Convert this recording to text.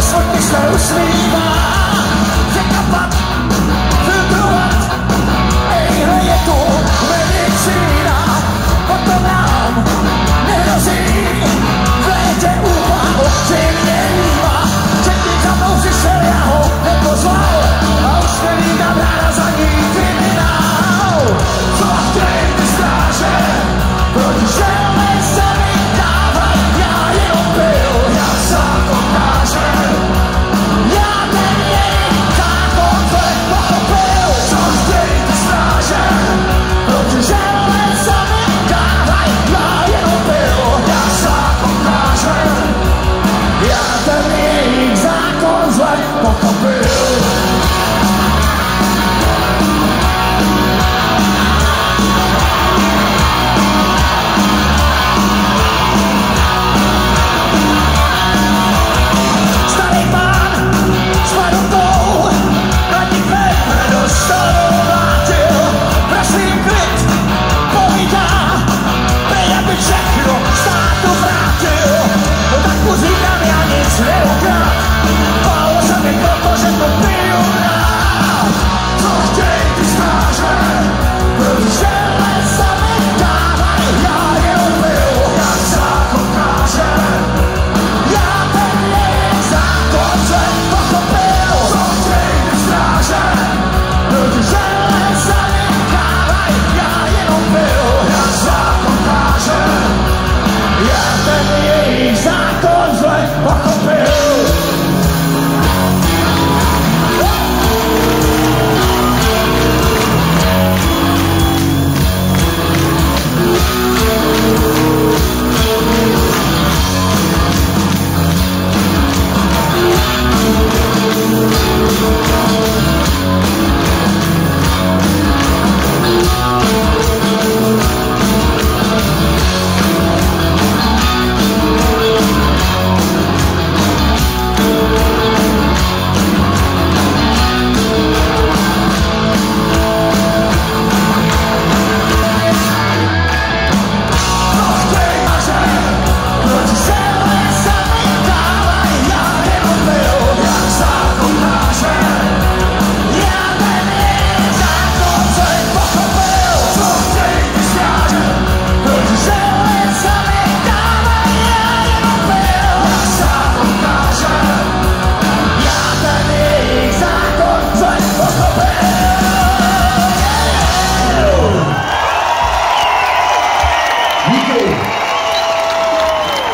Rozhodně se usmívá